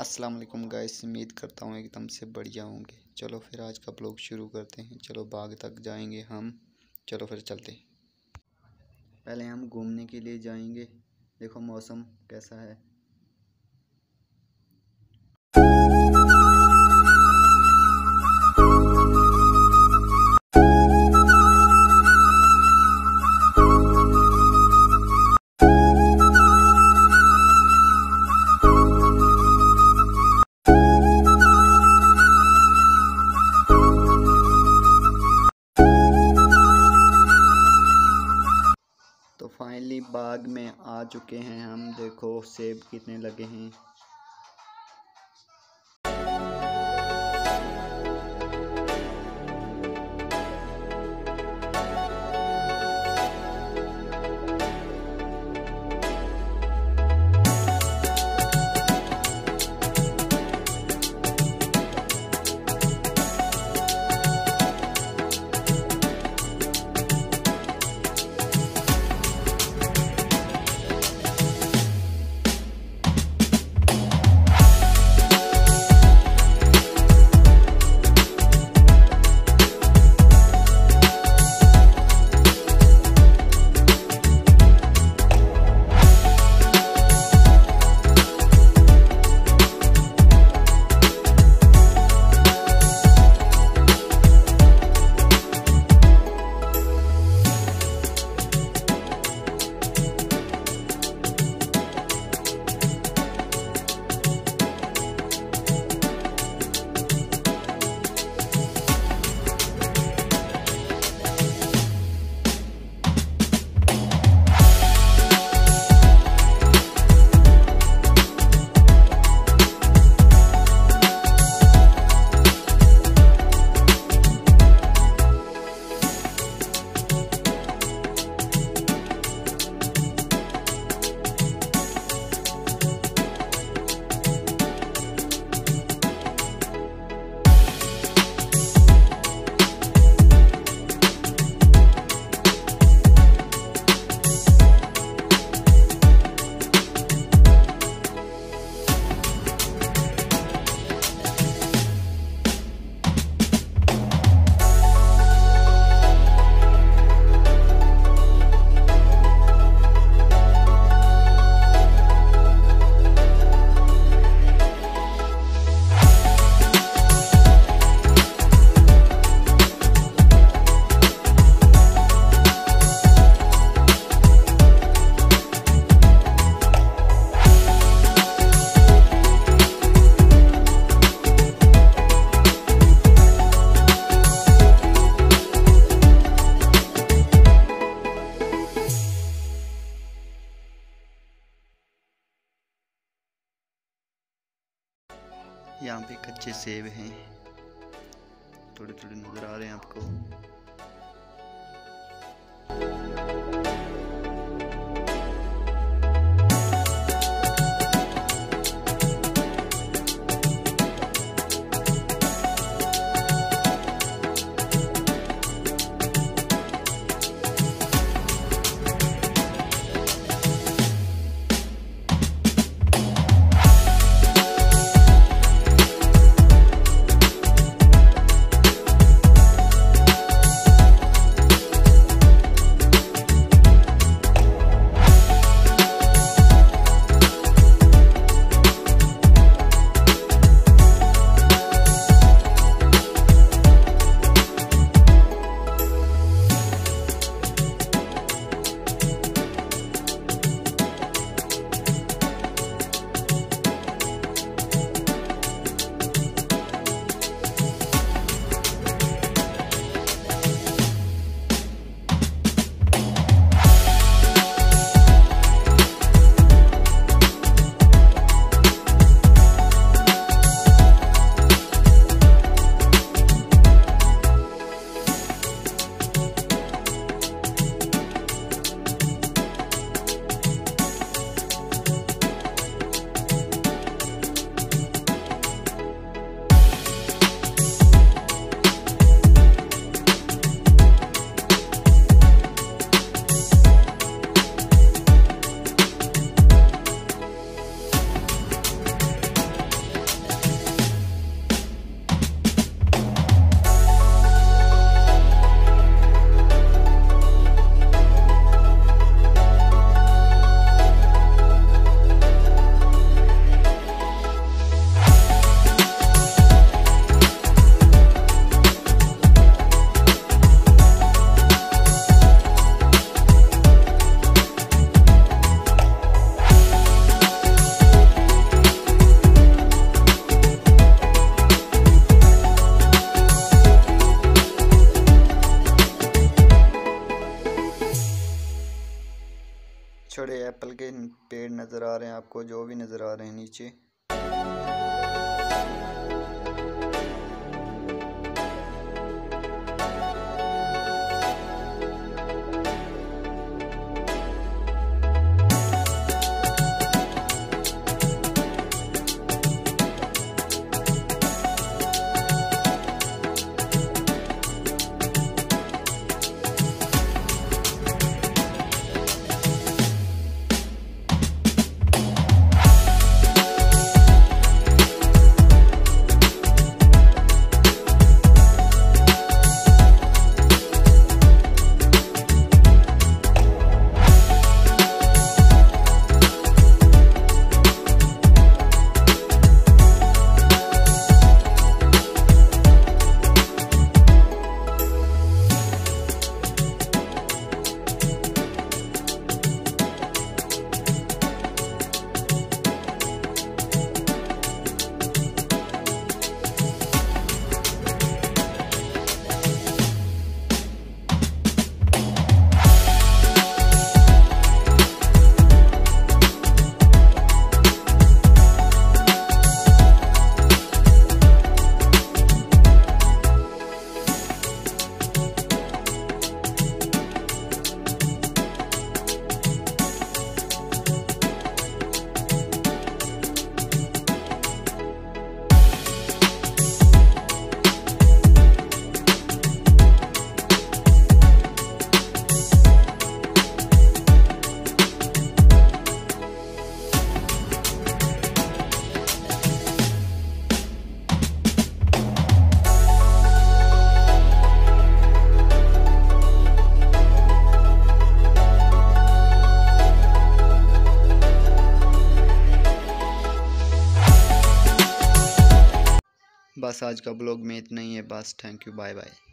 अस्सलाम वालेकुम गाइस, उम्मीद करता हूँ एकदम से बढ़िया होंगे। चलो फिर आज का ब्लॉग शुरू करते हैं। चलो बाग तक जाएँगे हम। चलो फिर चलते पहले हम घूमने के लिए जाएँगे। देखो मौसम कैसा है। चुके हैं। हम देखो सेब कितने लगे हैं। यहाँ पे कच्चे सेब हैं। थोड़े थोड़े नज़र आ रहे हैं आपको। छोटे एप्पल के पेड़ नज़र आ रहे हैं, आपको जो भी नज़र आ रहे हैं नीचे। बस आज का ब्लॉग में इतना ही है। बस थैंक यू बाय बाय